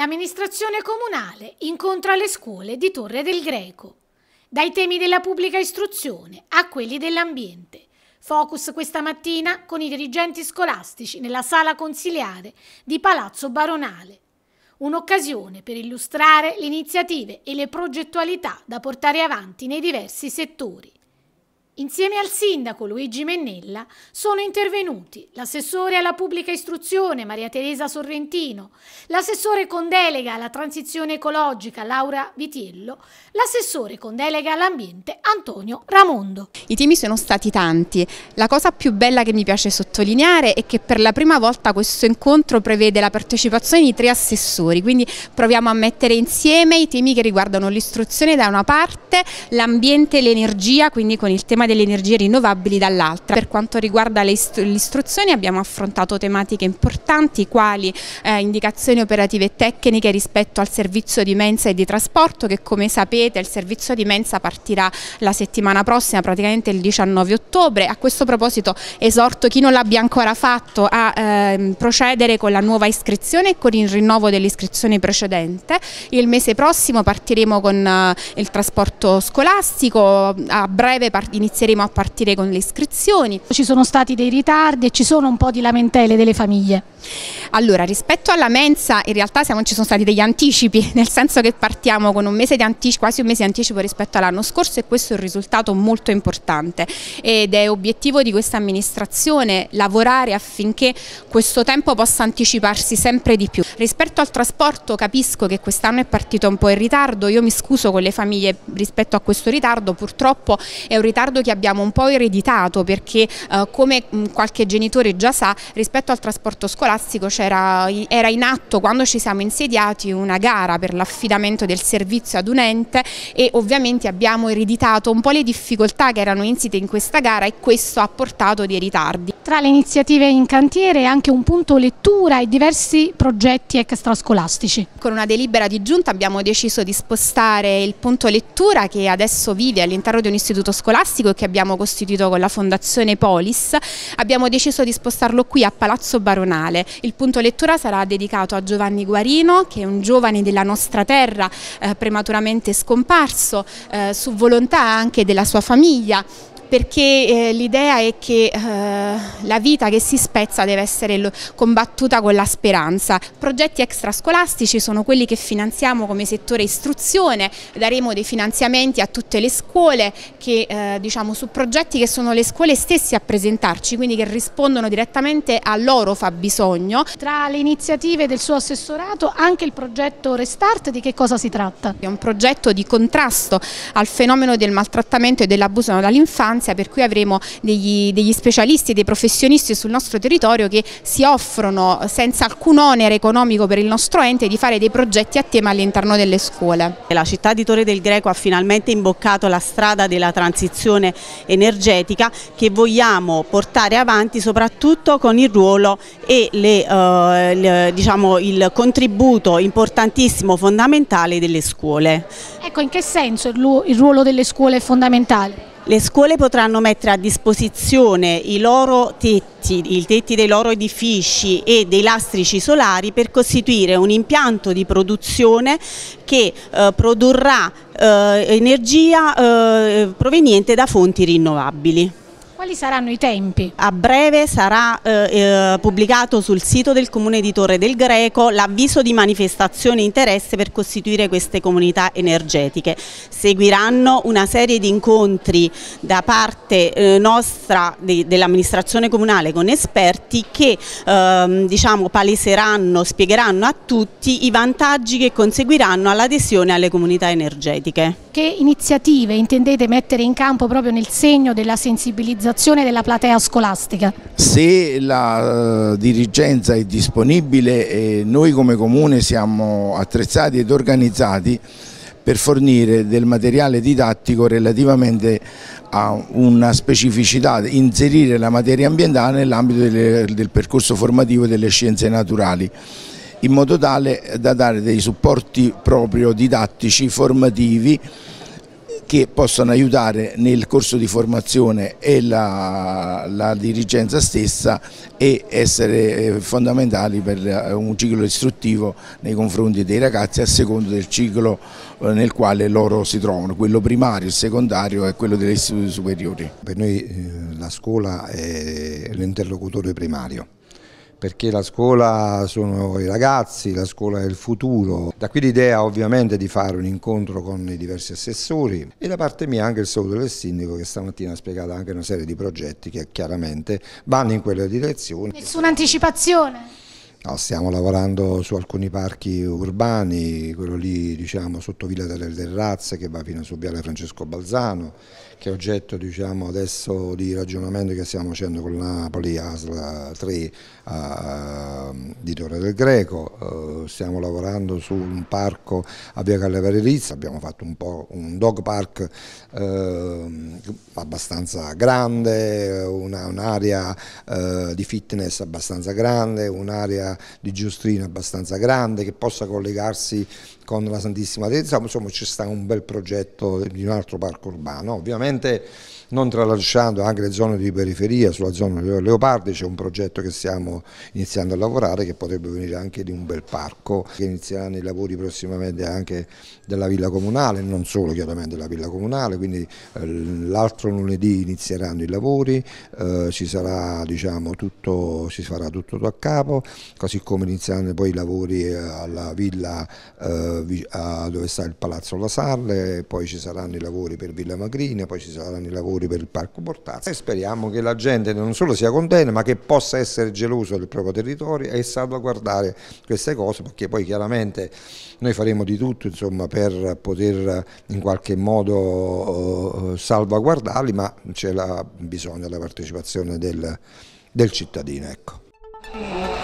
L'amministrazione comunale incontra le scuole di Torre del Greco, dai temi della pubblica istruzione a quelli dell'ambiente. Focus questa mattina con i dirigenti scolastici nella sala consiliare di Palazzo Baronale. Un'occasione per illustrare le iniziative e le progettualità da portare avanti nei diversi settori. Insieme al sindaco Luigi Mennella sono intervenuti l'assessore alla pubblica istruzione Maria Teresa Sorrentino, l'assessore con delega alla transizione ecologica Laura Vitiello, l'assessore con delega all'ambiente Antonio Ramondo. I temi sono stati tanti. La cosa più bella che mi piace sottolineare è che per la prima volta questo incontro prevede la partecipazione di tre assessori, quindi proviamo a mettere insieme i temi che riguardano l'istruzione da una parte, l'ambiente e l'energia, quindi con il tema delle energie rinnovabili dall'altra. Per quanto riguarda le istruzioni abbiamo affrontato tematiche importanti quali eh, indicazioni operative e tecniche rispetto al servizio di mensa e di trasporto che come sapete il servizio di mensa partirà la settimana prossima, praticamente il 19 ottobre. A questo proposito esorto chi non l'abbia ancora fatto a eh, procedere con la nuova iscrizione e con il rinnovo dell'iscrizione precedente. Il mese prossimo partiremo con eh, il trasporto scolastico, a breve inizieremo inizieremo a partire con le iscrizioni. Ci sono stati dei ritardi e ci sono un po' di lamentele delle famiglie. Allora, rispetto alla mensa in realtà siamo, ci sono stati degli anticipi, nel senso che partiamo con un mese di anticipo, quasi un mese di anticipo rispetto all'anno scorso e questo è un risultato molto importante ed è obiettivo di questa amministrazione lavorare affinché questo tempo possa anticiparsi sempre di più. Rispetto al trasporto capisco che quest'anno è partito un po' in ritardo, io mi scuso con le famiglie rispetto a questo ritardo, purtroppo è un ritardo che abbiamo un po' ereditato perché eh, come qualche genitore già sa rispetto al trasporto scolastico era in atto quando ci siamo insediati una gara per l'affidamento del servizio ad un ente e ovviamente abbiamo ereditato un po' le difficoltà che erano insite in questa gara e questo ha portato dei ritardi. Tra le iniziative in cantiere anche un punto lettura e diversi progetti extrascolastici. Con una delibera di giunta abbiamo deciso di spostare il punto lettura che adesso vive all'interno di un istituto scolastico che abbiamo costituito con la fondazione Polis. Abbiamo deciso di spostarlo qui a Palazzo Baronale. Il punto lettura sarà dedicato a Giovanni Guarino che è un giovane della nostra terra eh, prematuramente scomparso eh, su volontà anche della sua famiglia perché eh, l'idea è che eh, la vita che si spezza deve essere combattuta con la speranza. Progetti extrascolastici sono quelli che finanziamo come settore istruzione, daremo dei finanziamenti a tutte le scuole che, eh, diciamo, su progetti che sono le scuole stesse a presentarci, quindi che rispondono direttamente a loro fabbisogno. Tra le iniziative del suo assessorato anche il progetto Restart, di che cosa si tratta? È un progetto di contrasto al fenomeno del maltrattamento e dell'abuso dall'infanzia infanzia per cui avremo degli, degli specialisti e dei professionisti sul nostro territorio che si offrono senza alcun onere economico per il nostro ente di fare dei progetti a tema all'interno delle scuole. La città di Torre del Greco ha finalmente imboccato la strada della transizione energetica che vogliamo portare avanti soprattutto con il ruolo e le, uh, le, diciamo, il contributo importantissimo fondamentale delle scuole. Ecco, in che senso il ruolo delle scuole è fondamentale? Le scuole potranno mettere a disposizione i loro tetti, i tetti dei loro edifici e dei lastrici solari per costituire un impianto di produzione che eh, produrrà eh, energia eh, proveniente da fonti rinnovabili. Quali saranno i tempi? A breve sarà eh, eh, pubblicato sul sito del Comune di Torre del Greco l'avviso di manifestazione interesse per costituire queste comunità energetiche. Seguiranno una serie di incontri da parte eh, nostra de, dell'amministrazione comunale con esperti che ehm, diciamo, paleseranno, spiegheranno a tutti i vantaggi che conseguiranno all'adesione alle comunità energetiche. Che iniziative intendete mettere in campo proprio nel segno della sensibilizzazione della platea scolastica? Se la uh, dirigenza è disponibile e noi come comune siamo attrezzati ed organizzati per fornire del materiale didattico relativamente a una specificità, inserire la materia ambientale nell'ambito del percorso formativo delle scienze naturali in modo tale da dare dei supporti proprio didattici, formativi che possono aiutare nel corso di formazione e la, la dirigenza stessa e essere eh, fondamentali per eh, un ciclo istruttivo nei confronti dei ragazzi a secondo del ciclo eh, nel quale loro si trovano, quello primario, il secondario e quello degli istituti superiori. Per noi la scuola è l'interlocutore primario perché la scuola sono i ragazzi, la scuola è il futuro. Da qui l'idea ovviamente di fare un incontro con i diversi assessori e da parte mia anche il saluto del sindaco che stamattina ha spiegato anche una serie di progetti che chiaramente vanno in quella direzione. Nessuna anticipazione? No, stiamo lavorando su alcuni parchi urbani, quello lì diciamo, sotto Villa delle Terrazze che va fino su Viale Francesco Balzano, che è oggetto diciamo, adesso di ragionamento che stiamo facendo con Napoli, ASLA 3 a, di Torre del Greco, uh, stiamo lavorando su un parco a Via Calle abbiamo fatto un, un dog park uh, abbastanza grande, un'area un uh, di fitness abbastanza grande, un'area di Giostrino abbastanza grande che possa collegarsi con la Santissima Teresa, insomma ci sta un bel progetto di un altro parco urbano, ovviamente non tralasciando anche le zone di periferia, sulla zona di Leopardi c'è un progetto che stiamo iniziando a lavorare che potrebbe venire anche di un bel parco, che inizieranno i lavori prossimamente anche della villa comunale, non solo chiaramente della villa comunale, quindi eh, l'altro lunedì inizieranno i lavori, eh, ci, sarà, diciamo, tutto, ci farà tutto da capo, così come inizieranno poi i lavori eh, alla villa eh, dove sta il Palazzo La Salle, poi ci saranno i lavori per Villa Magrina, poi ci saranno i lavori per il Parco Portazzo e speriamo che la gente non solo sia contenta ma che possa essere geloso del proprio territorio e salvaguardare queste cose perché poi chiaramente noi faremo di tutto insomma, per per poter in qualche modo eh, salvaguardarli, ma c'è bisogno della partecipazione del, del cittadino. Ecco.